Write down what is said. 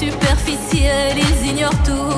superficiels, ils ignorent tout.